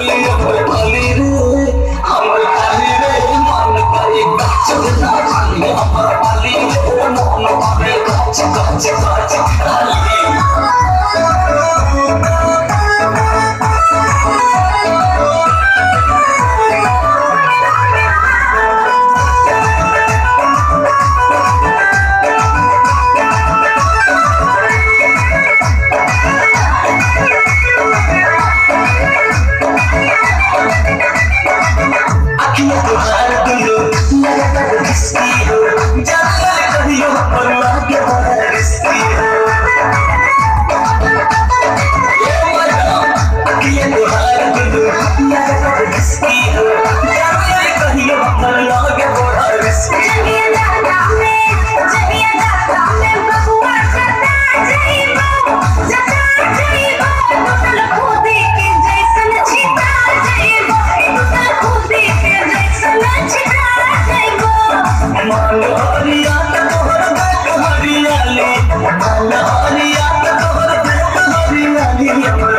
থাকলে আমার খালি রে। আমার খালি রে, মন পাই, গাছে না খালি আমার খালি রে মন পাই গাছে গাছে গাছে। हरियाली। हरियाली